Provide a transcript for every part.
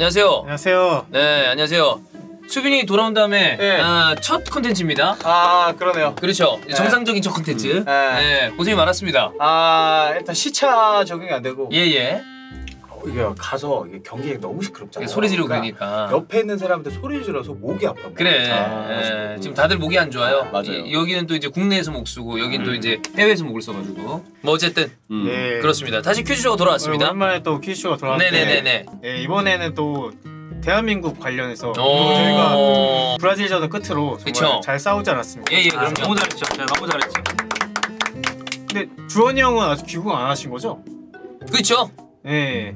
안녕하세요. 안녕하세요. 네, 안녕하세요. 수빈이 돌아온 다음에 네. 아, 첫 컨텐츠입니다. 아 그러네요. 그렇죠. 네. 정상적인 첫 컨텐츠. 네. 네, 고생이 많았습니다. 아 일단 시차 적응이 안 되고 예, 예. 어, 이게 가서 이게 경기가 너무 시끄럽잖아요. 소리 지르고 그러니까. 옆에 있는 사람한테 소리 질러서 목이 아파. 그래. 아, 예, 지금 다들 목이 안 좋아요. 맞아요. 이- 여기는 또 이제 국내에서 목 쓰고 여기는 또 음. 이제 해외에서 목을 써가지고. 뭐 어쨌든 음. 네. 그렇습니다. 다시 퀴즈쇼가 돌아왔습니다. 오랜만에 또 퀴즈가 돌아왔는데 네네네네. 네, 이번에는 또 대한민국 관련해서 오. 저희가 브라질전을 끝으로 정말 그쵸. 잘 싸우지 않았습니까? 예, 예, 아. 너무 잘했죠. 제가 너무 잘했죠. 근데 주원이 형은 아직 귀국 안 하신 거죠? 그렇죠. 네.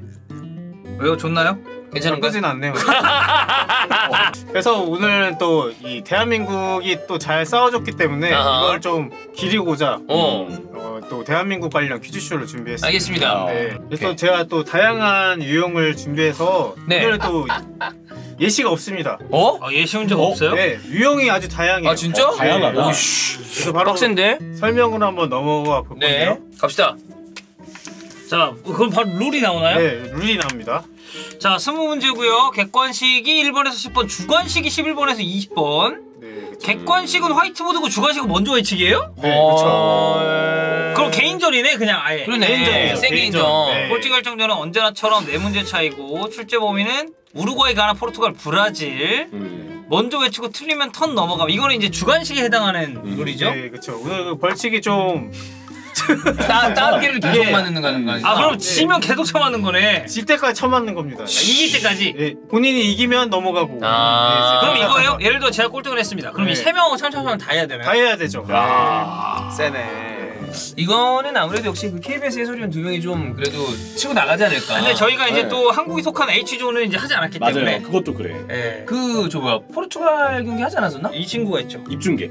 왜요? 좋나요? 괜찮은가요? 나쁘진 않네요. 그래서 오늘은 또이 대한민국이 또 잘 싸워줬기 때문에 아하. 이걸 좀 기리고자 어, 어, 또 대한민국 관련 퀴즈쇼를 준비했습니다. 알겠습니다. 네. 그래서 또 제가 또 다양한 유형을 준비해서 네. 오늘 또 예시가 없습니다. 어? 아, 예 쉬운 적 없어요? 네, 유형이 아주 다양해요. 아 진짜? 어, 다양하다. 오씨. 그래서 바로 빡센데? 설명으로 한번 넘어가 볼 네. 건데요. 갑시다. 자, 그럼 바로 룰이 나오나요? 네, 룰이 나옵니다. 자, 스무 문제고요. 객관식이 1번에서 10번, 주관식이 11번에서 20번. 네, 그쵸. 객관식은 화이트보드고 주관식은 먼저 외치기예요? 네, 어. 그렇죠. 그럼 개인전이네, 그냥 아예. 그러네. 개인전이에요, 센 개인전. 개인전. 네. 꼴찌 결정전은 언제나처럼 네 문제 차이고 출제 범위는 우루과이, 가나, 포르투갈, 브라질. 음. 먼저 외치고 틀리면 턴 넘어가. 이거는 이제 주관식에 해당하는 음. 룰이죠. 네, 그렇죠. 오늘 그 벌칙이 좀 따, 따기를 계속 예. 맞는 거 아닌가? 아, 그럼 지면 계속 쳐맞는 거네. 질 때까지 쳐맞는 겁니다. 아, 이길 때까지. 네, 본인이 이기면 넘어가고. 아. 그럼 네, 이제 이거예요? 예를 들어 제가 꼴등을 했습니다. 그럼 네. 이세 명하고 참참참 다 해야 되나요? 다 해야 되죠. 세네. 이거는 아무래도 역시 그 KBS 해설위원 두 명이 좀 그래도 치고 나가지 않을까. 근데 저희가 이제 네. 또 한국이 속한 H조는 이제 하지 않았기 맞아요. 때문에 그것도 그래. 예. 그 저 뭐야 포르투갈 경기 하지 않았었나? 이 친구가 있죠. 입중계.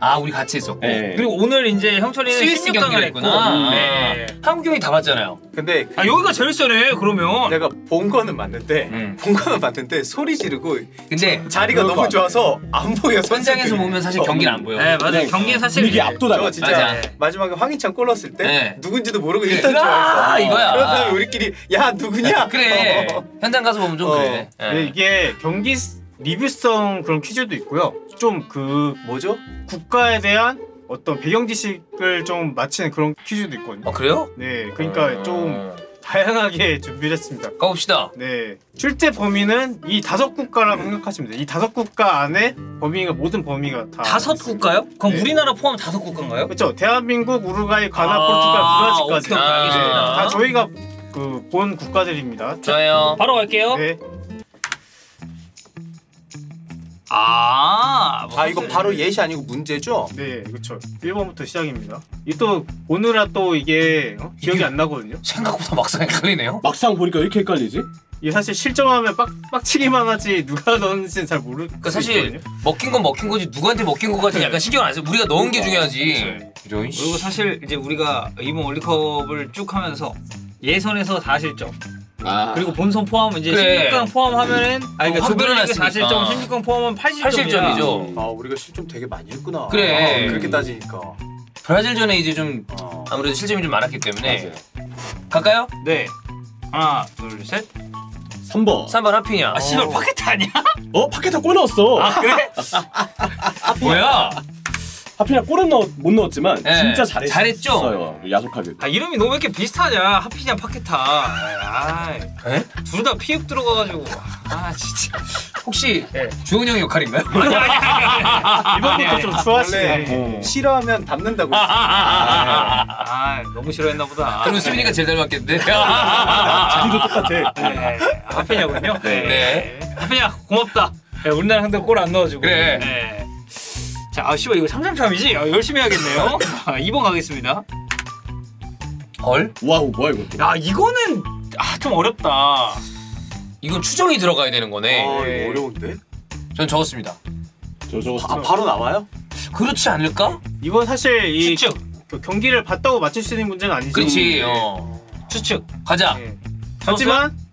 아 우리 같이 했었고. 네. 그리고 오늘 이제 형철이는 스위스 16강을 경기를 했고 했구나. 네. 한국 경기 다 봤잖아요. 근데 아 여기가 제일 세네 그러면 내가 본 거는 맞는데 음. 본 거는 맞는데 소리 지르고 근데 자리가 너무 좋아서 안 보여. 현장에서 선수들이. 보면 사실 어, 경기는 안 보여. 네 맞아요 그냥 경기는 사실 이제 압도다. 저 진짜 맞아. 마지막에 황희찬 골 넣었을 때 네. 누군지도 모르고 그래. 일단 아, 좋아했어. 이거야. 그런 다음에 우리끼리 야 누구냐? 그래. 어. 현장 가서 보면 좀 어. 그래. 예. 네, 이게 경기 스- 리뷰성 그런 퀴즈도 있고요. 좀 그 뭐죠? 국가에 대한 어떤 배경 지식을 좀 맞히는 그런 퀴즈도 있거든요. 어 그래요? 네, 그러니까 좀 다양하게 준비를 했습니다. 가봅시다. 네, 출제 범위는 이 다섯 국가라고 생각하시면 돼요. 이 다섯 국가 안에 범위가 모든 범위가 다 다섯. 국가요? 그럼 네. 우리나라 포함 다섯 국가인가요? 그렇죠. 대한민국, 우루과이, 가나, 아, 포르투갈, 브라질까지 오케이, 알겠습니다. 다 저희가 그 본 국가들입니다. 좋아요. 바로 갈게요. 네, 아, 뭐아 이거 바로 예시 아니고 문제죠? 네, 그렇죠. 1번부터 시작입니다. 이또 보느라 또 이게 어? 기억이 이게- 안 나거든요. 생각보다 막상 헷갈리네요. 막상 보니까 왜 이렇게 헷갈리지? 이게 사실 실점하면 빡 빡치기만 하지 누가 넣었는지는 잘 모르. 그러니까 사실 먹힌 건 먹힌 거지 누구한테 먹힌 거까지 약간 신경 안 써. 우리가 넣은 게 중요하지. 그죠? 그리고 사실 이제 우리가 이번 월드컵을 쭉 하면서 예선에서 4실점 아. 그리고 본선 포함 이제 그래. 16강 포함하면은 아니 그러니까 확 조별리그 늘어났으니까. 4실점 16강 포함하면 8실점이야. 8실점이죠. 아 우리가 실점 되게 많이 했구나. 그래. 어, 그렇게 따지니까. 브라질전에 이제 좀 어. 아무래도 실점이 좀 많았기 때문에 맞아요. 갈까요? 네. 하나, 둘, 셋. 3번. 3번 하피냐. 아, 씨발 파켓 아니야? 어? 파케타 골 넣었어. 아, 그래? 뭐야? 하필이나 골은 넣, 못 넣었지만 네. 진짜 잘했어요. 잘했죠? 야속하게. 아, 이름이 너무 왜 이렇게 비슷하냐? 하피냐, 파케타. 아, 에? 둘다 피읍 들어가가지고. 아, 진짜. 혹시 예. 주원이 형 역할인가요? 아니, 아니, 아니. 이번부터 좀 좋아하시네. 어. 싫어하면 담는다고. 아, 너무 싫어했나 보다. 그러면 수빈이가 제일 닮았겠는데? 자기도 똑같아. 네. 하피냐군요. 네. 하피냐, 고맙다. 네, 우리나라 상대 골 안 넣어주고. 그래. 네. 자, 아, 씨발, 이거 참참참이지? 아, 열심히 해야겠네요. 아, 2번 가겠습니다. 헐? Wow 뭐야 이거 또. 야, 이거는, 아, 좀 어렵다. 이건 추정이 들어가야 되는 거네. 아 네. 이거 어려운데? 전 적었습니다. 저 저거 아 바로 나와요? 그렇지 않을까? 이건 사실 이 추측. 그 경기를 봤다고 맞출 수 있는 문제는 아니죠. 그렇지. 네. 어. 추측. 가자. 네. 하지만 마-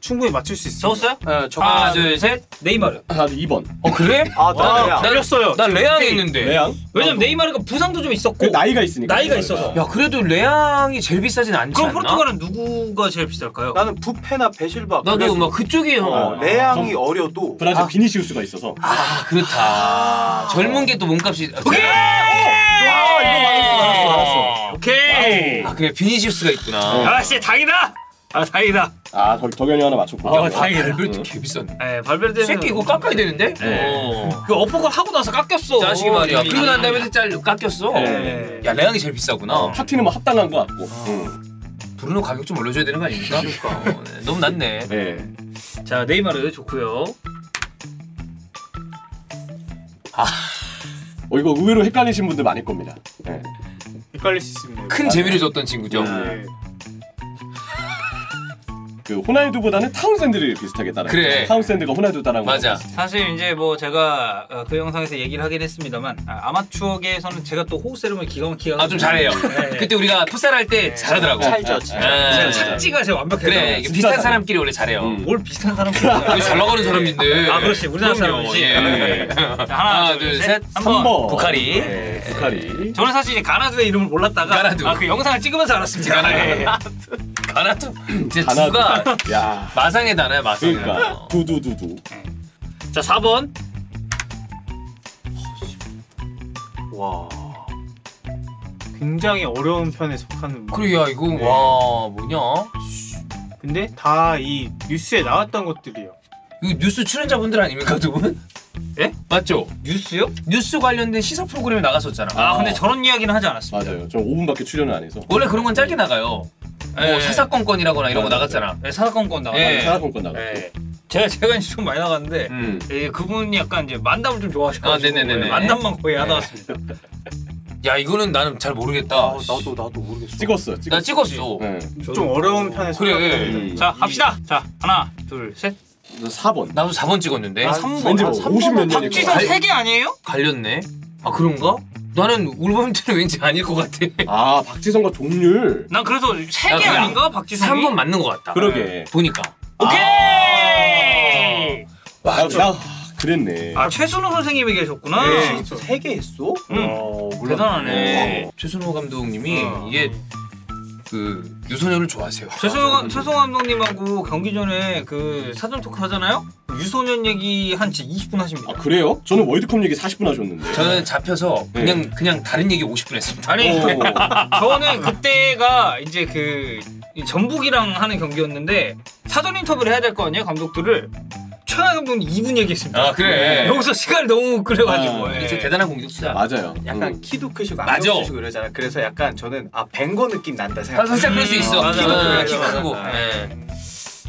충분히 맞출 수 있어요. 적었어요? 네, 저 하나, 둘 셋. 네이마르. 아 2번. 어 그래? 아, 나 아, 레앙. 틀렸어요. 난 레앙에 있는데. 레앙. 왜냐면 네이마르가 부상도 좀 있었고 그 나이가 있으니까. 나이가. 있어서. 야 그래도 레앙이 제일 비싸진 않지 그럼 않나? 포르투갈은 누구가 제일 비쌀까요? 나는 부페나 베실바. 나도 막 그쪽이 형. 어, 레앙이 어려도 브라질 비니시우스가 있어서. 아 그렇다. 젊은 게 또 몸값이. 오케이. 아, 이거 맞았어, 맞았어, 맞았어. 오케이. 아 그래 비니시우스가 있구나. 아씨 다행이다. 아 다행이다. 아 덕, 덕현이 하나 맞췄고. 아, 다행이다. 발벨트 개 비싼데. 네, 발베르데 새끼 이거 깎아야 되는데? 네. 어. 그 어퍼컷 하고 나서 깎였어. 자식이 말이야. 그리고 난 다음에 짤 깎였어. 네. 야 레앙이 제일 비싸구나. 파티는 뭐 합당한 것 같고. 응. 브루노 가격 좀 올려줘야 되는 거 아닙니까? 어, 네. 너무 낮네. 네. 자 네이마르 좋고요. 어 이거 의외로 헷갈리신 분들 많을 겁니다. 네. 헷갈릴 수 있습니다. 큰 재미를 줬던 친구죠. 네. 그 호날두보다는 타운샌드를 비슷하게 따라. 그래. 타운샌드가 호날두 따라한 거. 맞아. 사실 이제 뭐 제가 어, 그 영상에서 얘기를 하긴 했습니다만 아, 마추어계에서는 제가 또 호우 세리머니를 기가 막히게 아좀 잘해요. 네. 그때 우리가 풋살 할 때 잘하더라고. 찰죠. 네. 착지가 제가 완벽해요. 그래 비슷한 잘해. 사람끼리 원래 잘해요. 음. 뭘 비슷한 사람 우리 잘 나가는 사람인데. 아 그렇지 우리나라. 사람이지. 예. 자, 하나, 둘, 셋, 한 번. 3번. 부카리. 네, 부카리. 저는 사실 이제 가나드의 이름을 몰랐다가 가나두. 아, 그 영상을 찍으면서 알았습니다. 네. 가나도 이제 가나. 두가 야. 마상의 단어야 마상의 그러니까 단어. 두두두두. 자 4번 와. 굉장히 어려운 편에 속하는. 그래 야 이거 와 뭐냐? 근데 다 이 뉴스에 나왔던 것들이에요. 이거 뉴스 출연자분들 아닙니까 두 분? 예? 맞죠? 뉴스요? 뉴스 관련된 시사 프로그램에 나갔었잖아. 아 근데 저런 이야기는 하지 않았습니다. 맞아요. 저 5분밖에 출연을 안 해서. 원래 그런 건 짧게 나가요. 뭐 예. 사사건건이라거나 이런 거 나갔잖아. 네, 사사건건 나가. 예. 사라건건 나갔고. 네. 제가 제가 이제 좀 많이 나갔는데 음. 예, 그분이 약간 이제 만담을 좀 좋아하셔가지고 아, 네네네네. 예, 만담만 거의 하다 왔습니다. 야 이거는 나는 잘 모르겠다. 아, 나도 나도 모르겠어. 찍었어. 찍었어. 나 찍었어. 네. 좀 어려운 편에 그래. 음. 자 합시다. 자 하나 둘 셋. 4번. 나도 4번 찍었는데 아, 삼 왠지 뭐 아, 50몇 년일 것 박지성 같아. 세개 아니에요? 갈렸네. 아 그런가? 나는 울버햄튼은 왠지 아닐 것 같아. 아 박지성과 종률. 난 그래서 세 야, 개 그냥 아닌가 박지성이? 3번 맞는 것 같다. 그러게. 보니까. 오케이. 나, 나 그랬네. 아 최순호 선생님이 계셨구나. 네. 세개 했어? 음. 어, 몰랐네. 대단하네. 최순호 감독님이 어. 이게 그 유소년을 좋아하세요. 최승호 최승호 감독님하고 경기 전에 그 사전 토크 하잖아요. 유소년 얘기 한 진짜 20분 하십니다. 아 그래요? 저는 월드컵 얘기 40분 하셨는데. 저는 잡혀서 네. 그냥 그냥 다른 얘기 50분 했습니다. 아니 오. 저는 그때가 이제 그 전북이랑 하는 경기였는데 사전 인터뷰를 해야 될 거 아니에요 감독들을 감독님 2분 얘기했습니다. 아 그래. 여기서 시간이 너무 끌려가지고 아, 예. 이제 대단한 공격수야. 맞아요. 약간 음. 키도 크시고 맞아. 안경 쓰시고 이러잖아. 그래서 약간 저는 아 뱅거 느낌 난다 아, 생각. 살짝 그럴 수 있어. 음, 맞아, 어, 맞아, 키 맞아, 크고. 맞아. 예.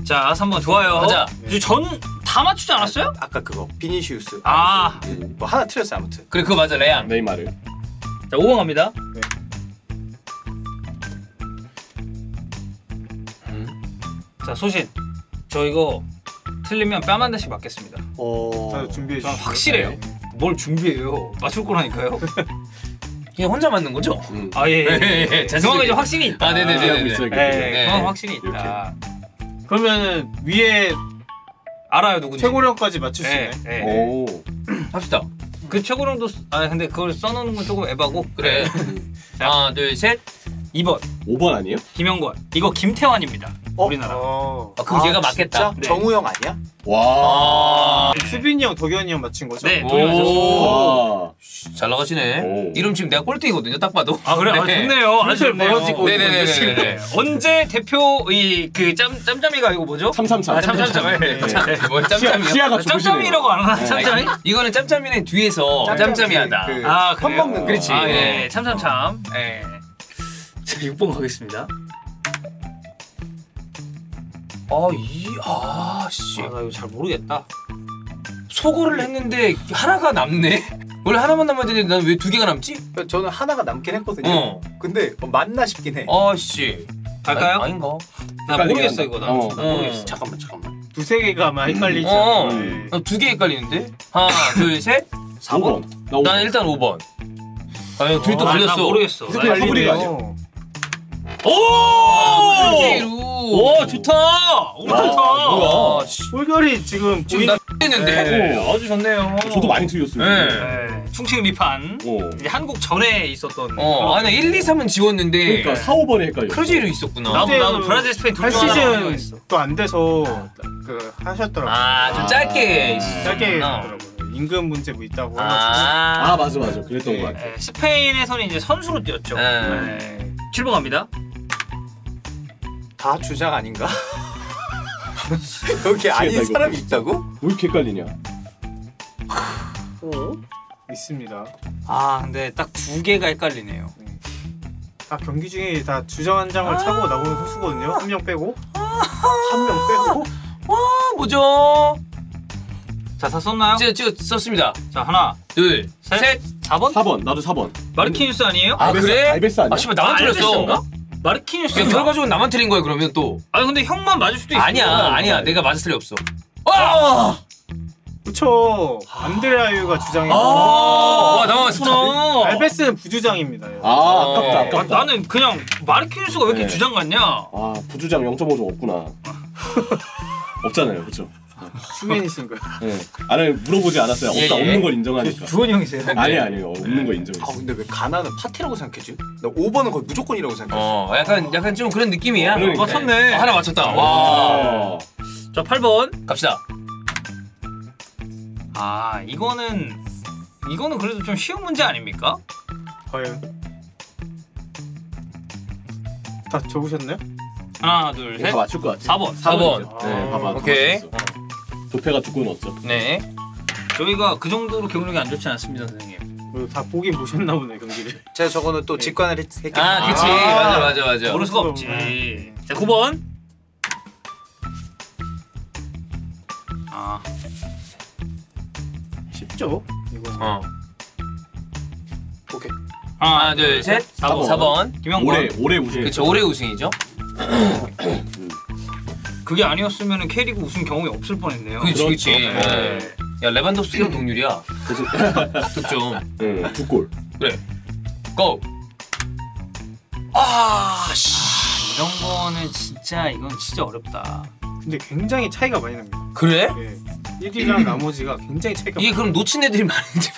자 3번 좋아요. 가자. 이제 전다 맞추지 않았어요? 아 까 그거 비니시우스. 아. 음, 뭐 하나 틀렸어 아무튼. 그래 그거 맞아 레앙. 네이마르. 자 5번 갑니다. 네. 자 소신 저 이거 틀리면 뺨 한 대씩 맞겠습니다. 어. 자, 준비해 전 주시죠. 확실해요. 뭘 준비해요? 맞출 거라니까요. 그냥 혼자 맞는 거죠? 음. 아 예. 예, 예. 예. 그거가 이제 확신이 있다. 아, 네네네. 기억하고 있어요, 예, 네. 그건 확신이 있다. 그러면은 위에 알아요 누군지. 최고령까지 맞출 수 예, 있네. 예. 오. 합시다. 그 최고령도 쓰- 아 근데 그걸 써놓는 건 조금 에바고. 그래. 자. 하나 둘 셋. 2번 5번 아니에요? 김영권. 이거 김태환입니다. 어? 우리나라. 어. 아, 그럼 얘가 맞겠다. 진짜? 네. 정우영 아니야? 와. 아. 수빈이 형, 덕현이 형 맞힌 거죠? 네. 잘 나가시네. 오. 이름 지금 내가 꼴등이거든요. 딱 봐도. 아 그래 아, 네. 좋네요. 슬슬 좋네요. 벌어지고 네네네네. 네. 언제 대표 이 그 짬 짬짬이가 이거 뭐죠? 333. 아 참참참. 네. 뭐 짬짬이요? 짬짬이라고 안 하나? 짬짬이? 이거는 짬짬이는 뒤에서 짬짬이 하다. 그- 아편 그래요? 먹는 거. 그렇지. 아, 예. 예. 참참참. 예. 자 6번 가겠습니다. 아, 이, 아, 씨. 아, 나 이거 잘 모르겠다. 소거를 했는데 하나가 남네. 원래 하나만 남아야 되는데 난 왜 두 개가 남지? 저는 하나가 남긴 했거든요. 어. 근데 어, 맞나 싶긴 해. 아, 씨. 갈까요? 아, 아닌가? 나 모르겠어. 이거 나. 어. 나 모르겠어. 잠깐만 잠깐만. 두세 개가 아마 헷갈리지 어. 않을까. 네. 나두개 헷갈리는데? 하나, 둘, 셋. 4번. 나 5번. 난 일단 5번. 아, 형, 둘이 또 아, 걸렸어. 나 모르겠어. 어. 오! 두 개로. 오오 좋다. 오 좋다. 뭐야? 씨. 홀결이 지금 지금 나 했는데. 네, 아주 좋네요. 저도 많이 틀렸어요. 네. 네, 충칭 리판. 어. 이제 한국 전에 있었던. 어, 아니 1, 2, 3은 지웠는데 그러니까 4, 5번에 헷갈려. 크루제이루 있었구나. 나도 나도 그 브라질 스페인 한 둘중 하나. 시즌 또 안 돼서 그 하셨더라고요. 아, 좀 짧게 있었구나. 짧게 했더라고요. 임금 문제 뭐 있다고 해가지고. 아, 아 맞아 맞아. 그랬던 네. 것 같아. 네, 스페인에서는 이제 선수로 뛰었죠. 네. 네. 7번 갑니다. 다 주장 아닌가? 여기 아닌 이거. 사람이 있다고? 왜 이렇게 헷갈리냐? 있습니다. 아 근데 딱 두 개가 헷갈리네요. 다 경기 중에 다 주장 한 장을 차고 나오는 선수거든요. 한 명 빼고. 한 명 빼고? 아, 뭐죠? 자, 다 썼나요? 찍, 찍, 썼습니다. 자, 하나, 둘, 셋, 셋. 4번? 4번 나도 4번. 마르키뉴스 아니에요? 아, 그래? 알베스 아니야? 아, 씨발, 나만 틀렸어. 알베스인가? 마르키뉴스. 그냥 결과적으로 나만 틀린 거야, 그러면 또. 아니 근데 형만 맞을 수도 있어. 아니야, 아니야. 내가 맞을 틀리 없어. 아! 그쵸. 안드레아유가 주장이고. 아, 와, 당황했어. 알베스는 부주장입니다. 아 아깝다 어. 아, 아깝다. 나는 그냥 마르키뉴스가 왜 이렇게 네. 주장 같냐? 아 부주장 0.5점 없구나. 없잖아요, 그렇 죠? 슈맨이신 거예요. 네. 아니 물어보지 않았어요. 예, 없다 예. 없는 걸 인정하니까. 주원이 형이세요? 아니 아니요 없는 거 인정했어. 아 근데 왜 가나는 파티라고 생각했지? 나 5번은 거의 무조건이라고 생각했어. 어, 약간, 약간 좀 그런 느낌이야. 그러니까. 맞췄네. 어, 하나 맞췄다. 와. 와. 자, 8번. 갑시다. 아, 이거는 이거는 그래도 좀 쉬운 문제 아닙니까? 과연. 다 적으셨나요? 하나, 둘, 셋. 다 맞출 것 같아. 4번. 4번. 네, 봐봐. 오케이. 도패가 두건 없죠. 네. 저희가 그 정도로 기억력이 안 좋지 않습니다, 선생님. 뭐다 보긴 보셨나 보네 경기를. 제가 저거는 또 직관을 했, 했기 아, 그치. 아. 맞아, 맞아, 맞아. 모를 수가 없지. 네. 자, 9번. 아, 쉽죠? 이거. 어. 오케이. 하나, 둘, 셋. 4번. 4번. 김영권. 올해 올해 우승. 그쵸, 올해 우승이죠. 그게 아니었으면 K리그 우승 경험이 없을 뻔했네요. 그치, 그치. 그렇죠. 네. 야, 레반도프스키랑 동률이야. 득점. 네, 두 골. 그래. 고! 아, 씨. 이런 거는 진짜 이건 진짜 어렵다. 근데 굉장히 차이가 많이 납니다. 그래? 네. 1위랑 나머지가 굉장히 차이가 이게 그럼 놓친 애들이 많은지.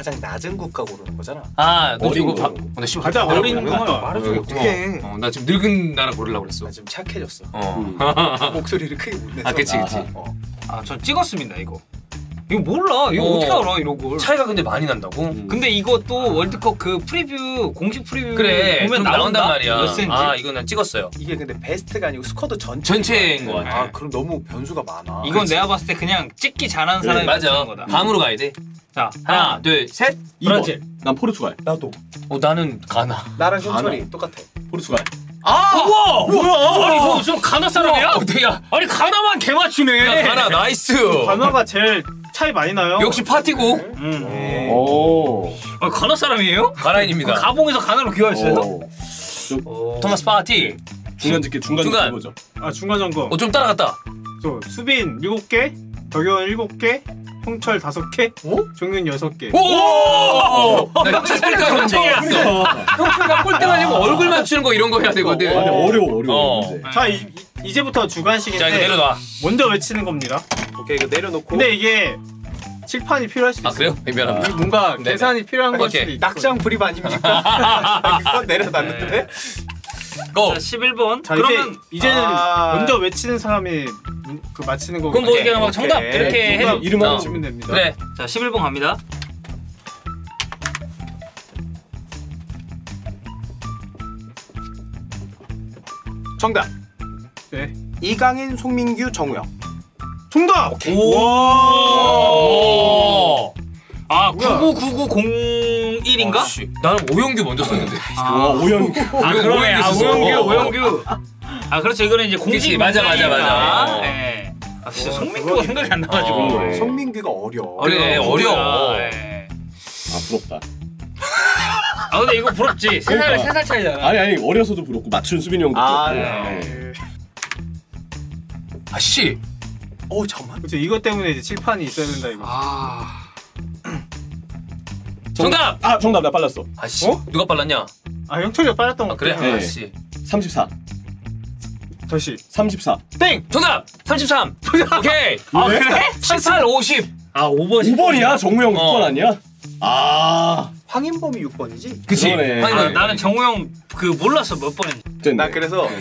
가장 낮은 국가 고르는 거잖아. 아, 너 지금 거. 봐. 어, 나 씨발 가장 어린 말해주기 어, 어떡해. 어, 나 지금 늙은 나라 고르려고 그랬어. 나 지금 착해졌어. 어. 음. 목소리를 크게 못 내서. 아, 그치, 그치. 아하. 어. 아, 전 찍었습니다, 이거. 이거 몰라. 이거 어. 어. 떻게 알아, 이런 걸. 차이가 근데 많이 난다고? 음. 근데 이것도 월드컵 그 프리뷰 공식 프리뷰 그래, 보면? 나온단 말이야. 아, 이거 난 찍었어요. 이게 근데 베스트가 아니고 스쿼드 전체. 전체인 거 같아. 아 그럼 너무 변수가 많아. 이건 내가 봤을 때 그냥 찍기 잘하는 그래, 사람이 맞아. 거다. 감으로 가야 돼. 자, 하나, 둘, 셋. 브라질. 난 포르투갈. 나도. 어, 나는 가나. 나랑 현철이 똑같아. 포르투갈. 아! 우와! 뭐야? 아니 너좀 가나 사람이야? 어떻게 야? 아니 가나만 개 맞추네. 야, 가나 나이스. 가나가 제일 차이 많이 나요. 역시 파티고 음. 네. 오. 아, 가나 사람이에요? 가나인입니다. 가봉에서 가나로 귀화했어요? 오. 좀 어. 토마스 파티. 중간 집계 중간 중간. 보죠. 아 중간 점검. 어, 좀 따라갔다. 저 수빈 7개, 덕현 7개, 형철 5개, 어? 종윤 6개. 오! 나 형철 꼴등 깜짝이야. 했어. 형철가 꼴등 아니고 얼굴 맞추는 거 이런 거 해야 되거든. 아, 근데 어려워 어려워. 어. 자 이, 이- 이제부터 주관식인데 자, 이거 내려놔. 먼저 외치는 겁니다. 오케이 이거 내려놓고. 근데 이게 칠판이 필요할 수도 아, 있어요. 그래요? 미안합니다. 뭔가 네네. 계산이 필요한 걸. 수도 있고. 낙장 불입 아닙니까? 그건 내려놨는데. 고! 자, 11번. 자 그러면 이제 이제 는 아. 먼저 외치는 사람이 문- 그 맞히는 거고. 그럼 뭐 오케이, 이게 막 정답 오케이. 이렇게 해. 정답 이름만 어. 외치면 됩니다. 그래. 자, 11번 갑니다. 정답. 네. 이강인, 송민규, 정우영. 정답. 오! 아, 뭐 야? 999901인가? 아, 씨. 나는 오영규 먼저 썼는데. 와 오영. 아, 그러네. 아, 오영규 오영규, 있었어. 오영규. 아, 그렇죠. 이거는 이제 공식 맞아, 맞아, 맞아. 어. 예. 아, 진짜 어, 송민규가 생각이 안 나가지고. 어. 송민규가 어려워. 그래, 어려워. 예. 아 부럽다. 아, 근데 이거 부럽지. 세 살, 그러니까. 세살 차이잖아. 아니 아니 어려서도 부럽고 맞춘 수빈이 형도 아, 부럽고. 네. 네. 아, 씨. 어 잠만. 그렇죠. 이것 때문에 이제 칠판이 있어야 된다 이거. 아. 정답! 아 정답 나 빨랐어. 아, 씨. 어? 누가 빨랐냐? 아 형철이가 빨랐던 거 아, 그래? 네. 아, 씨. 34. 다시 34. 땡! 정답 33 오케이 아 그래? 18 50 아 5번 5번이야? 정우영 어. 6번 아니야? 아. 황인범이 6번이지? 그치 그러네. 아니, 아, 아니, 나는 정우 형그 몰랐어 몇 번인지. 나 그래서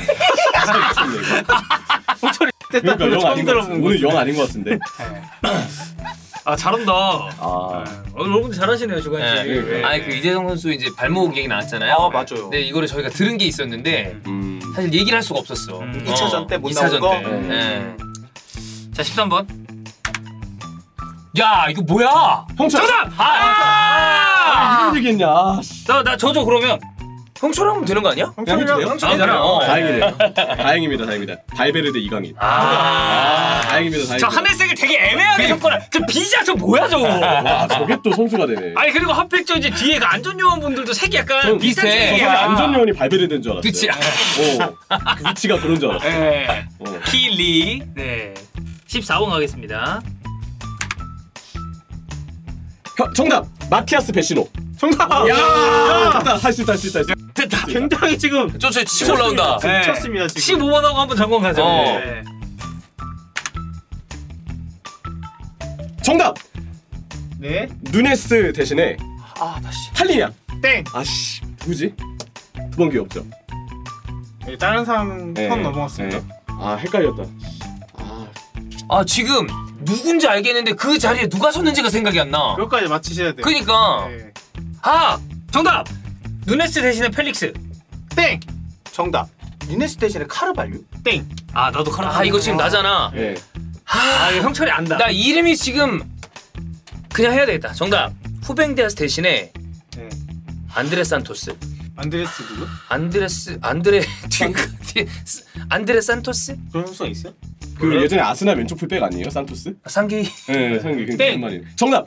홍철이 딱 그러니까 영 처음 아닌 것 같은데. 들어본 오늘 거영 아닌 것 같은데. 아 잘한다 아. 어, 여러분들 잘하시네요 주간 씨 예. 네. 아니 그 이재성 선수 이제 발목 얘기 나왔잖아요. 아, 맞아요. 근데 이거를 저희가 들은 게 있었는데 음. 사실 얘기를 할 수가 없었어. 음. 이 차전 때못 2차전 나온 때. 거? 예. 자 13번 야 이거 뭐야? 형철. 정답! 아, 아! 이런 얘기했냐? 아, 씨. 나나 저죠 그러면 형처럼 하면 되는 거 아니야? 그냥 형철이잖아. 어. 다행이네. 다행입니다. 다행입니다. 발베르데 이강인. 아. 다행입니다. 저 다행입니다. 하늘색을 되게 애매하게 섞거나 저 비자 저 뭐야 저거 와, 저게 또 선수가 되네. 아니 그리고 하필 저 이제 뒤에 그 안전요원 분들도 색이 약간 비슷해. 색이야 안전요원이 발베르데인 줄 알았어요. 그치. 어. 그 위치가 그런 줄 알았어. 네. 어. 킬리 네 14번 가겠습니다 형, 정답. 마티아스 베시노. 정답! 야, 됐다. 할수 있다. 할 수 있다. 할수 있다. 됐다 굉장히 지금 저 치고 올라온다. 네. 미쳤습니다 지금 15번 하고 한번 점검 가자 어. 네. 정답. 네 누네스 대신에 아 다시 할리냐. 땡! 아씨, 누구지? 두 번 기억죠. 네, 다른 사람 네. 턴 넘어갔습니다 네. 아, 헷갈렸다. 아, 아 지금 누군지 알겠는데 그 자리에 누가 섰는지가 생각이 안 나. 그것까지 맞히셔야 돼요 그니까 네. 아 정답 누네스 대신에 펠릭스 땡! 정답 누네스 대신에 카르발류? 땡! 아 나도 카라 아 이거 지금 나잖아. 네. 아 이거 형철이 안다 나 이름이 지금 그냥 해야 되겠다. 정답. 후벤디아스 대신에 네. 안드레 산토스. 안드레스 누구? 안드레스 안드레 뒤 안드레 산토스? 그런 선수가 있어요? 그 예전에 아스날 왼쪽 풀백 아니에요? 산토스? 상기 네, 상기 굉장히 땡! 오랜만이에요. 정답.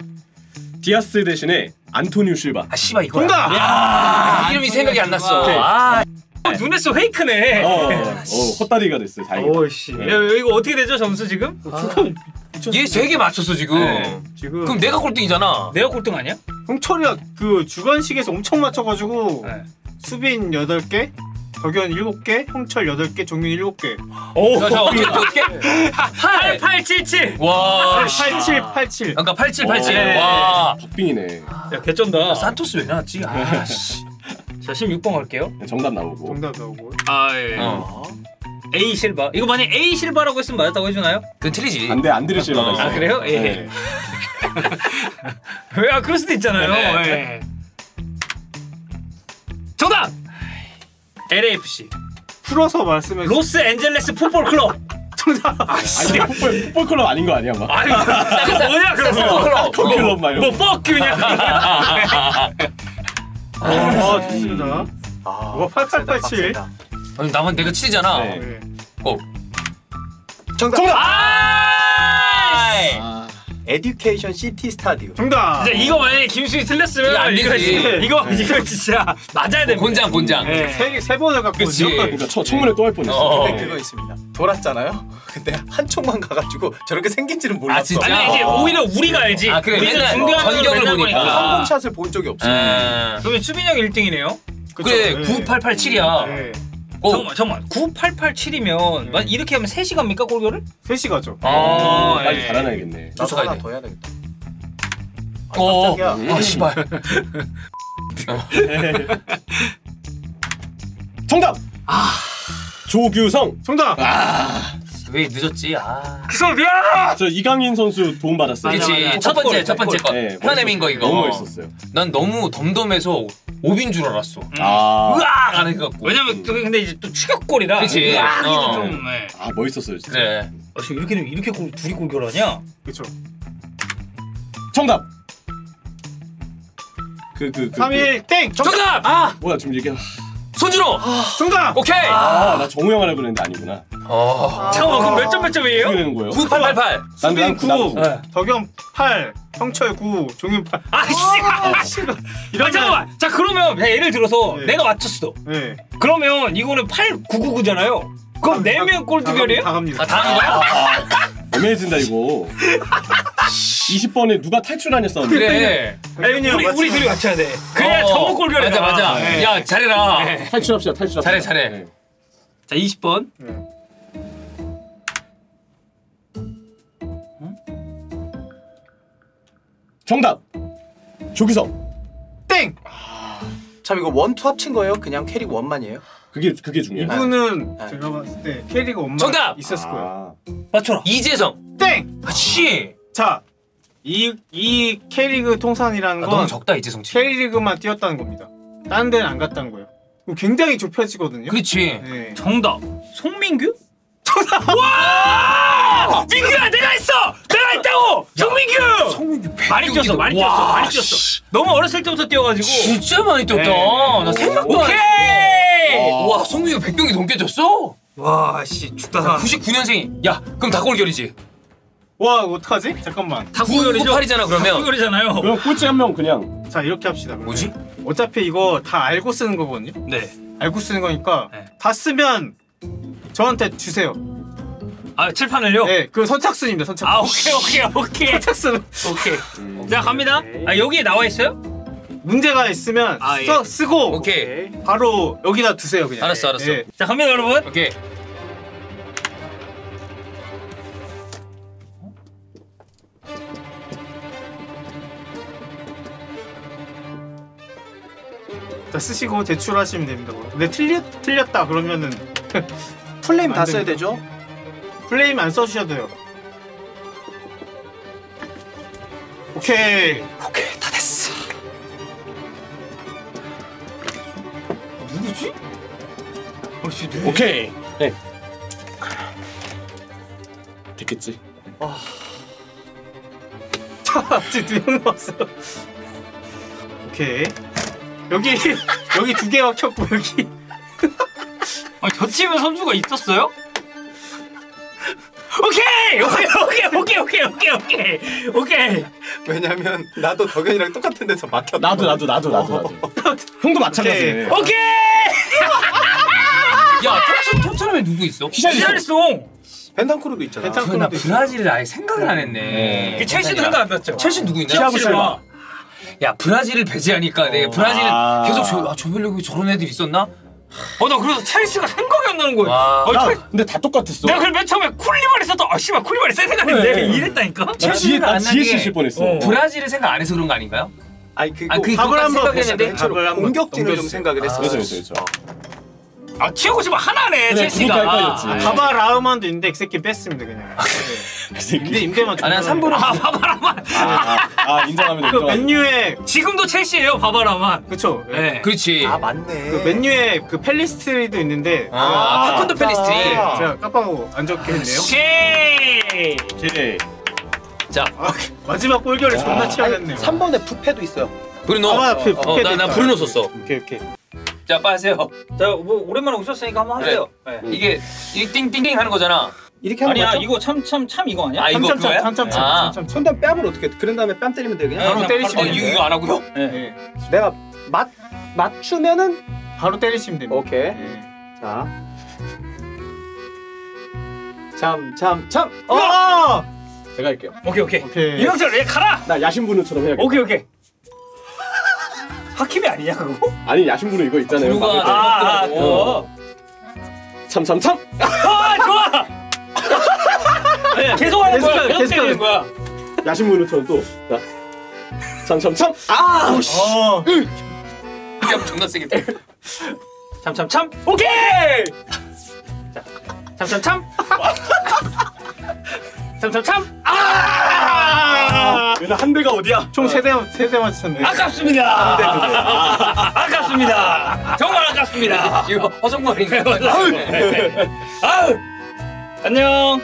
디아스 대신에 안토니우 실바. 아 씨발 이거야. 정답! 아, 이름이 생각이 안 났어. 오케이. 아 어, 누네스 페이크네 어, 어, 헛다리가 됐어요. 다행이다. 오씨 네. 야, 이거 어떻게 되죠 점수 지금? 지금 얘세개 맞췄어 지금. 네. 지금 그럼 내가 꼴등이잖아. 내가 꼴등 아니야? 홍철이가 그 주관식에서 엄청 맞춰가지고 네. 수빈 8개 덕현 7개 형철 8개 종윤 7개 오 자, 자 어떻게 어떻게? 8. 8877 와. 87 87 아까 8787. 네. 와. 박빙이네. 야 개쩐다 산토스 왜 나왔지? 아 씨. 자 16번 갈게요 정답 나오고. 정답 나오고 아 예 어. A 실바 이거 만약 A 실바라고 했으면 맞았다고 해주나요? 그건 틀리지. 안돼 안드레 실바가 어. 있어요. 아 그래요? 예. 네. 왜? 아 그럴 수도 있잖아요 네. 예. 정답! LAFC 풀어서 말씀해 로스앤젤레스 풋볼 클럽 정답 아니 풋볼 풋볼 클럽 아닌 거 아니야 막. 아니 뭐냐 그래서 풋볼 클럽 막 이런. 뭐 뻑큐냐 아 좋습니다 아 뭐가 8887? 빡세다. 아니 나만 내가 7이잖아. 네. 네. 어. 정답 정답. 아이. 아, 에듀케이션 시티 스타디움 정답 진짜 이거 만약에 김수희 틀렸으면 안 이거 이거 이거 진짜 맞아야 됩니다 곤장 곤장. 예. 세, 세 번을 갖고 그치. 그러니까 첫 청문회 또 할 뻔했어. 어. 근데 그거 있습니다 돌았잖아요 근데 한 총만 가가지고 저렇게 생긴지는 몰랐어 아, 진짜? 아니 이제 어. 오히려 우리가 알지 아, 그래. 우리는 중요한 걸 전경을 맨날 보니까. 성공샷을 본 적이 없어 아. 그러면 수빈이 형 1등이네요 그쵸? 그래 네. 9887이야. 네. 어. 잠깐만 잠깐만 9887이면 만 이렇게 하면 3시 갑니까 골교를? 3시 가죠 아, 빨리 예. 달아나야겠네. 나도 하나 돼. 더 해야 되겠다 어. 깜짝이야. 아 씨발. 정답. 조규성. 정답 왜 늦었지? 아. 미안 저 이강인 선수 도움 받았어요. 맞아. 첫 번째 첫 번째 거 네, 현엠인 거 이거. 너무 멋있었어요. 난 너무 덤덤해서 오빈 줄 알았어. 아, 으악 거 같고. 왜냐면 또 근데 이제 또 추격골이라 그치. 으악이도 어. 좀 예. 아 멋있었어요 진짜. 그래. 아, 지금 이렇게 되면 이렇게 골, 둘이 골교하냐? 그쵸 정답. 그 그 그. 3일 땡 정답. 아 뭐야 지금 얘기. 손준호. 정답 오케이. 아 나 정우영 하려고 그랬는데 아니구나. 어. 잠깐만 그럼 몇 점 몇 점이에요? 어떻게 되는 거예요? 9888. 수빈 난- 난- 9 네. 덕현 8 형철 9 종윤 8 아씨 아 이러면 잠깐만 자 그러면 예를 들어서 네. 내가 맞췄어 네. 그러면 이거는 8999잖아요 그럼 네 명골 다? 갑니다 아 다른 거야? 애매해진다 이거. 20번에 누가 탈출하냐 싸움. 그래. 아니, 우리? 우리 둘이 맞춰야 돼 그래야 전국 골결이야 맞아 맞아. 네. 야 잘해라. 탈출합시다 탈출합시다. 잘해, 잘해. 네. 자 20번 네. 정답. 조기성. 땡! 참 이거 원투 합친 거예요? 그냥 캐릭 원만이에요? 그게 그게 중요해. 이분은 네. 제가 봤을 때 캐리가 엄마 정답! 있었을 거예요. 아, 맞춰라. 이재성. 땡! 아씨. 자, 이, 이 K리그 통산이라는 아, 건 너무 적다 이재성 씨. K리그만 뛰었다는 겁니다. 다른 데는 안 갔다는 거예요. 그럼 굉장히 좁혀지거든요. 그렇지. 네. 정답. 송민규? 정답. 와! 민규야 내가 했어. 내가 했다고. 송민규. 성민규 많이 뛰었어. 많이 뛰었어. 많이 뛰었어. 너무 어렸을 때부터 뛰어가지고. 진짜 많이 뛰었다. 네. 나 생각도 안 오케이. 했어. 와 성민규 100경기 넘게 뛰었어? 와, 씨 죽다 사. 99년생이. 야 그럼 다 골결이지. 와, 어떡하지? 잠깐만. 다 구결이죠. 98이잖아 그러면. 구결이잖아요. 그럼 꼴찌 한명 그냥 자, 이렇게 합시다. 그러면. 뭐지? 어차피 이거 다 알고 쓰는 거거든요. 네. 알고 쓰는 거니까 네. 다 쓰면 저한테 주세요. 아 칠판을요? 네, 그 선착순입니다. 선착순. 아 오케이 오케이 오케이 선착순. 오케이. 자 갑니다. 아 여기에 나와 있어요? 문제가 있으면 아, 예. 써, 쓰고 오케이. 바로 여기다 두세요, 그냥. 알았어 알았어. 예. 자 갑니다 여러분. 오케이. 자, 쓰시고 제출하시면 됩니다. 근데 틀렸, 틀렸다 그러면은 풀네임 다안 써야 됩니다. 되죠? 플레임 안 써주셔도 돼요. 오케이. 오케이 다 됐어. 누구지? 어, 씨, 누구? 오케이. 네. 됐겠지. 자, 지금 두명 남았어. 오케이. 여기 여기 두 개가 켰고 여기 아, 저 팀에 선수가 있었어요? 오케이 오케이 오케이 오케이 오케이 왜냐면 나도 덕현이랑 똑같은 데서 막혔 나도 나도 나도 나도 나도. 형도 마찬가지네. 오케이 야 토트 토트넘에 누구 있어? 시작했어. 벤탄쿠르도 있잖아 벤탄- 그나 토트넘도 브라질을 아예 생각을 안 했네. 그 첼시도 생각 안 났죠. 첼시 누구 있냐? 티아고 실바. 야 브라질을 배제하니까 내가 브라질은 아. 계속 저 아, 조별리그 저런 애들 있었나? 어 나 그래서 첼시가 생각이 안 나는 거야. 와. 어, 나 첼- 근데 다 똑같았어. 내가 그래 맨 처음에 쿨리바리 썼다. 아 씨발 쿨리바리 센 생각인데 그래. 이랬다니까. 나나안 나게- 뻔했어. 어. 브라질을 생각 안 해서 그런 거 아닌가요? 아니 그거 아, 그- 답을 그것까지 한번 생각했는데 공격진을 좀. 생각을 했어 그래서 그래서 그래서. 아 티아고 씨발 하나네 첼시가. 그것도 헷갈렸지. 바바 라우만도 있는데 엑세킨 뺐습니다 그냥. 그 네. 새끼. 임대 임대만 아, 난 3부로 아 바바라만. 아, 아 인정하면 그 인정. 맨유의 지금도 첼시예요 바바라만. 그쵸. 네. 네. 그렇지. 아 맞네 그 맨유의 그 펠리스트리도 있는데 아, 아, 파콘도 펠리스트리. 아. 제가 깜빡하고 안 적게 했네요. 오케이. 오케이. 자, 아, 마지막 골결을 존나 치열했네요. 3번에 부패도 있어요 브루노. 아, 그, 어, 나, 나. 브루노 썼어. 오케이 오케이. 자, 빨리 하세요. 자 뭐 오랜만에 오셨으니까 한번 하세요. 네. 이게 이 띵띵띵 하는 거잖아. 이렇게 하는 아니야 거죠? 이거 참 참 참 이거 아니야? 아, 이거 참참참, 그거야? 참참 참, 아. 참참참. 손담 뺨을 어떻게 그런 다음에 뺨 때리면 돼 그냥 바로 그냥 때리시면 어, 바로- 이거, 이거 안 하고요? 네. 네. 내가 맞 맞추면은 바로 때리시면 됩니다. 오케이 네. 자 참, 참, 참! 어! 제가 할게요. 오케이 오케이. 오케이. 이명철 얘 가라. 나 야신부누처럼 해야겠다. 오케이 오케이. 하킴이 아니냐 그거? 아니 야신부누 이거 있잖아요. 때. 아, 아, 아, 그거. 참참참. 아 좋아. 네, 계속 하는 거야. 계속, 때리는 거야. 야신부누처럼 또. 자. 참참참. 아! 어. 그냥 존나 세게 때. 참참참. 오케이. 자, 참참참. 참참참. 아! 그래서 한 대가 어디야? 총 세 대 세 대 맞췄네. 아깝습니다. 아깝습니다. 정말 아깝습니다. 이거 허정머리인가? 아우. 안녕.